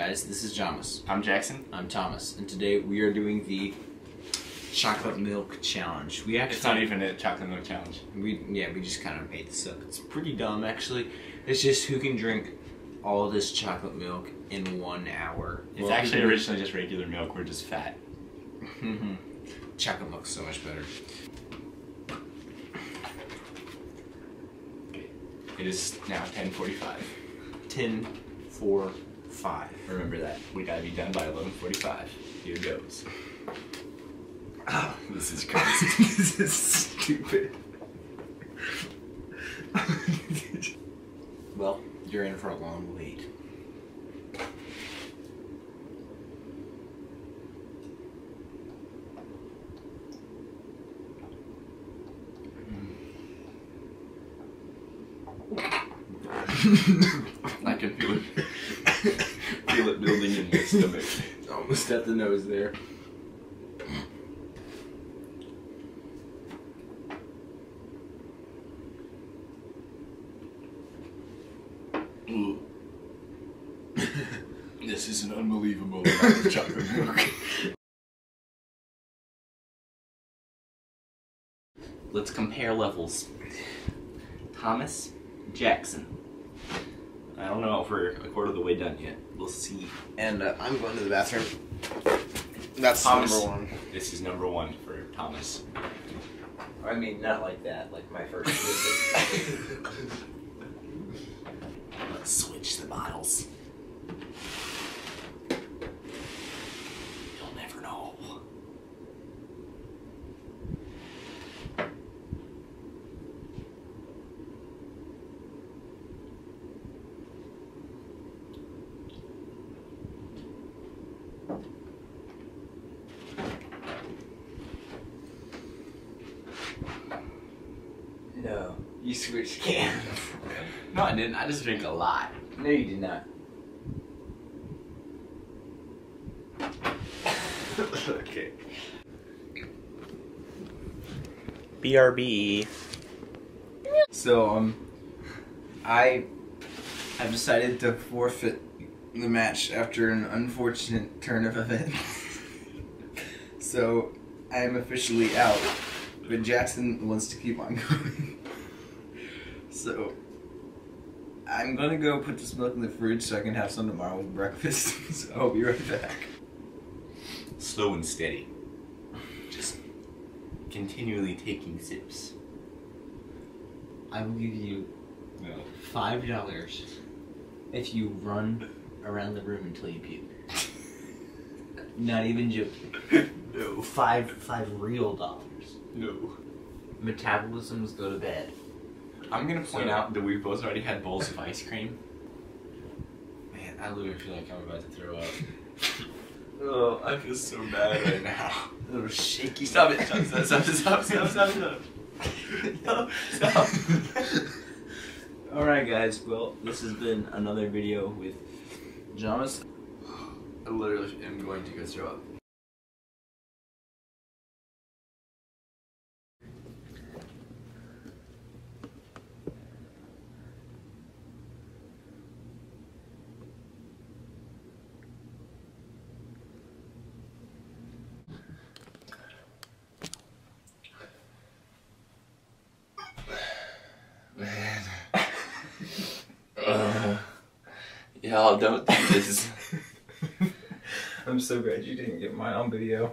guys? This is Jomas. I'm Jackson. I'm Thomas, and today we are doing the chocolate milk challenge. We actually It's not even a chocolate milk challenge. we yeah we just kind of made this up. It's pretty dumb actually. It's just who can drink all this chocolate milk in one hour. It's Well, actually originally just regular milk. We're just fat. Mhm. chocolate milk's so much better. It is now 10:45. 10, 4, 5. Remember that. We gotta be done by 11:45. Here goes. Oh, This is crazy. this is stupid. well, you're in for a long wait. I can feel it. feel it building in my stomach. Almost at the nose there. this is an unbelievable amount of chocolate milk. Let's compare levels. Thomas Jackson. I don't know if we're a quarter of the way done yet. We'll see. And uh, I'm going to the bathroom. That's Thomas. number one. This is number one for Thomas. I mean, not like that, like my first visit. Let's switch the bottles. You'll never know. no, you switched cans. No, I didn't. I just drink a lot. No, you did not. okay. BRB. So, um, I have decided to forfeit the match after an unfortunate turn of events. so, I am officially out, but Jackson wants to keep on going. So, I'm gonna go put this milk in the fridge so I can have some tomorrow with breakfast. so, I'll be right back. Slow and steady. Just continually taking sips. I will give you No. five dollars if you run around the room until you puke. Not even joking. No. Five five real dollars. No. Metabolisms go to bed. I'm gonna point So- out that we both already had bowls of ice cream. Man, I literally feel like I'm about to throw up. Oh, I feel so bad right now. A little shaky. Stop it! Stop! Stop! Stop! Stop! Stop! Stop! Stop! No, stop! Alright guys, well this has been another video with Jomas. I literally am going to go throw up. Man. Uh, y'all don't do this. I'm so glad you didn't get mine on video.